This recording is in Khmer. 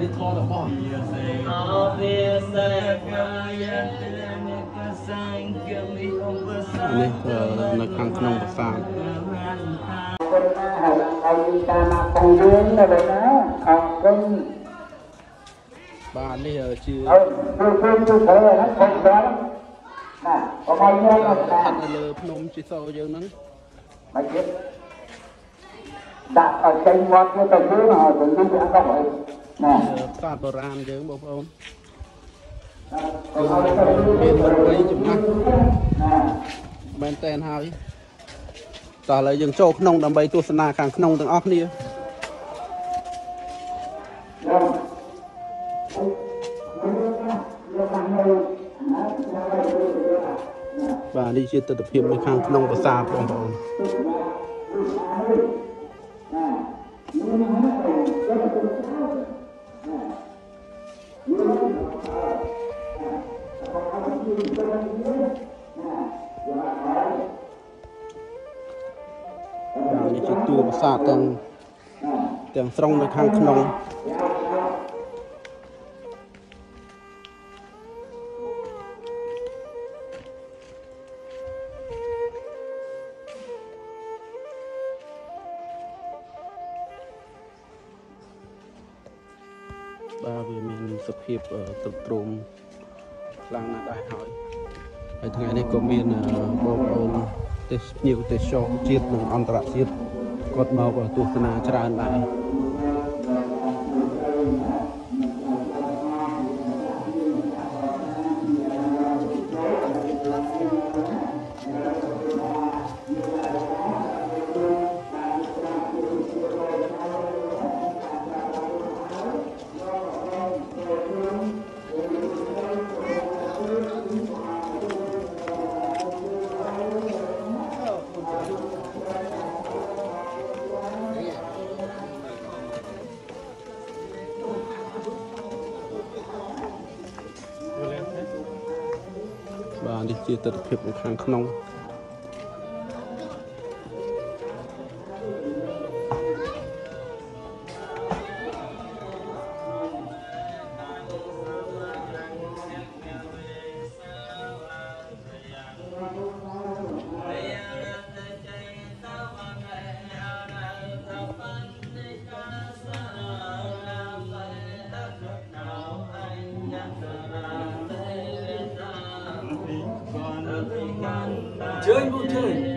នេះធររបស់អវិសេកាយតនិកសង្ឃមិឧបសនេះគឺនៅខាងក្នុងប្រាសាទគុណណាហើយហើយតាមមកពងយើងនៅ đây ណាអរគុណបាទនេះជាហើយគឺគឺគឺធ្វើហ្នឹងខុសច្រើនណាកុំឲ្យយើងអត់ស្ថិតនៅលើភ្នំជីសូរយើងហ្នឹងមកទៀតដាក់ឲ្យចេញវត្តទៅទៅយើងហើយទៅយើងវាអត់ដល់ហើយណា ប្រាសាទបុរាណយើងបងប្អូនកុំឲ្យទៅយើងមានរបីចំណាស់ណាមែនតែនហើយតោះឥឡូវយើងចូលក្នុងដើម្បីទស្សនាខាងក្នុងទាំងអស់គ្នាយើងបាទនេះជាទស្សនវិជ្ជានៅខាងក្នុងប្រាសាទបងប្អូនបាទ នេះជាតួប្រាសាទទាំងទាំងស្រុងនៅខាងក្នុង បាទវាមានសភាពអឺទ្រុឌទ្រោមខ្លាំងណាស់ដែរហើយហើយថ្ងៃនេះក៏មានអឺបងប្អូនទេសភ្ញៀវទេសចរជាតិនិងអន្តរជាតិគាត់មកទស្សនាច្រើនដែរ នេះជាទស្សនវិជ្ជានៅខាងក្នុង ជើញបងជើញ